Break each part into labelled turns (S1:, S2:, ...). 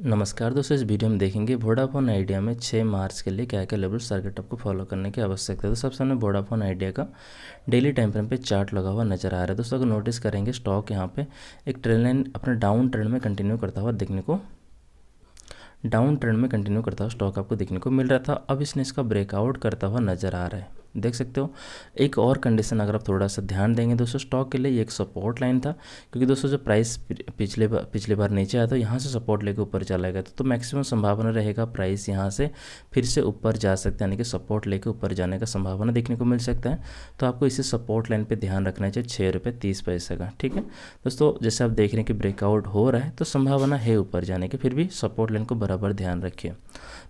S1: नमस्कार दोस्तों, इस वीडियो में देखेंगे वोडाफोन आइडिया में 6 मार्च के लिए क्या क्या लेवल सर्किट आपको फॉलो करने की आवश्यकता है। तो सबसे हमें वोडाफोन आइडिया का डेली टाइम फ्रेम पे चार्ट लगा हुआ नज़र आ रहा है। दोस्तों, अगर नोटिस करेंगे स्टॉक यहाँ पे एक ट्रेन लाइन अपने डाउन ट्रेंड में कंटिन्यू करता हुआ देखने को डाउन ट्रेंड में कंटिन्यू करता हुआ स्टॉक आपको देखने को मिल रहा था। अब इसने इसका ब्रेकआउट करता हुआ नज़र आ रहा है। देख सकते हो। एक और कंडीशन अगर आप थोड़ा सा ध्यान देंगे दोस्तों स्टॉक के लिए एक सपोर्ट लाइन था, क्योंकि दोस्तों जो प्राइस पिछले बार पिछले बार नीचे आया था, यहाँ से सपोर्ट लेके ऊपर चला गया था तो मैक्सिमम संभावना रहेगा प्राइस यहाँ से फिर से ऊपर जा सकता है, यानी कि सपोर्ट लेकर ऊपर जाने का संभावना देखने को मिल सकता है। तो आपको इसी सपोर्ट लाइन पर ध्यान रखना चाहिए छः रुपये तीस पैसे का, ठीक है? दोस्तों, जैसे आप देख रहे हैं कि ब्रेकआउट हो रहा है तो संभावना है ऊपर जाने की, फिर भी सपोर्ट लाइन को बराबर ध्यान रखिए।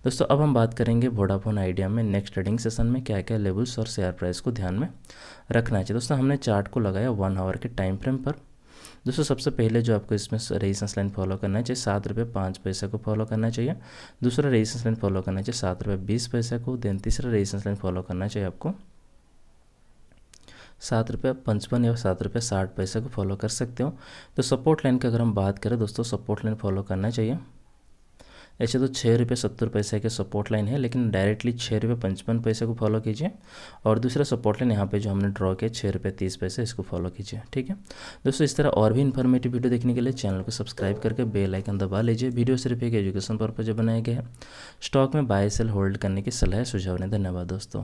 S1: दोस्तों, अब हम बात करेंगे वोडाफोन आइडिया में नेक्स्ट ट्रेडिंग सेशन में क्या क्या लेवल्स और शेयर प्राइस को ध्यान में रखना चाहिए। दोस्तों, हमने चार्ट को लगाया वन आवर के टाइम फ्रेम पर। दोस्तों, सबसे पहले जो आपको इसमें रेजिस्टेंस लाइन फॉलो करना चाहिए सात रुपये पाँच पैसे को फॉलो करना चाहिए। दूसरा रेजिस्टेंस लाइन फॉलो करना चाहिए सात रुपये बीस पैसे को। देन तीसरा रेजिस्टेंस लाइन फॉलो करना चाहिए आपको। सात रुपये पचपन या सात रुपये साठ पैसे को फॉलो कर सकते हो। तो सपोर्ट लाइन की अगर हम बात करें, दोस्तों सपोर्ट लाइन फॉलो करना चाहिए। ऐसे तो छः रुपये सत्तर पैसे के सपोर्ट लाइन है, लेकिन डायरेक्टली छः रुपये पचपन पैसे को फॉलो कीजिए। और दूसरा सपोर्ट लाइन यहाँ पे जो हमने ड्रॉ किया छः रुपये तीस पैसे, इसको फॉलो कीजिए, ठीक है? दोस्तों, इस तरह और भी इन्फॉर्मेटिव वीडियो देखने के लिए चैनल को सब्सक्राइब करके बेल आइकन दबा लीजिए। वीडियो सिर्फ़ एक एजुकेशन पर्पज बनाया गया है। स्टॉक में बाय सेल होल्ड करने की सलाह, सुझाव ने धन्यवाद दोस्तों।